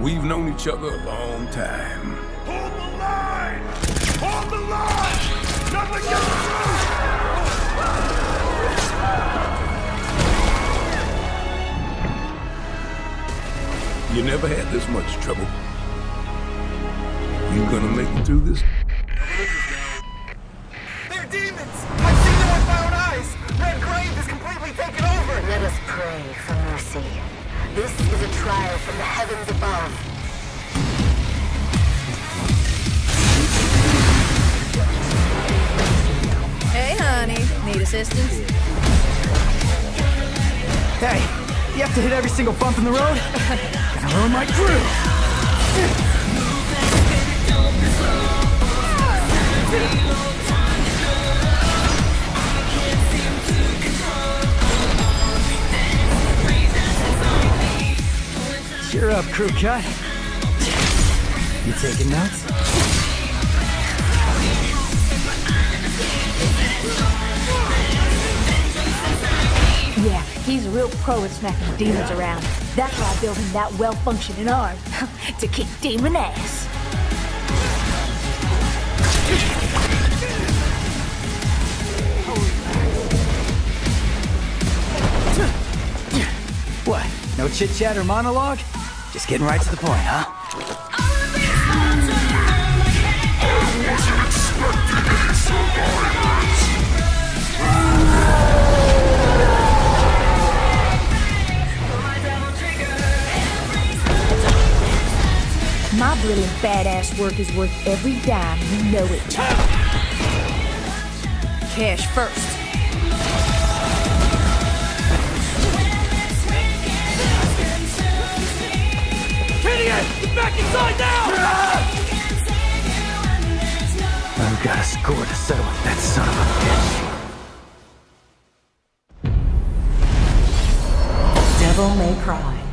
We've known each other a long time. Hold the line! Hold the line! Nothing gets through! You never had this much trouble. You gonna make it through this? They're demons! I've seen them with my own eyes! Red Grave is completely taken over! Let us pray for mercy. This is a trial from the heavens above. Hey, honey. Need assistance? Hey, you have to hit every single bump in the road? Gonna ruin my crew! Cheer up, crew cut. You taking notes? Yeah, he's a real pro at smacking demons around. That's why I built him that well-functioning arm. to kick demon ass. What? No chit chat or monologue? Just getting right to the point, huh? My brilliant badass work is worth every dime, you know it. Cash first. I've got a score to settle with that son of a bitch. Devil May Cry.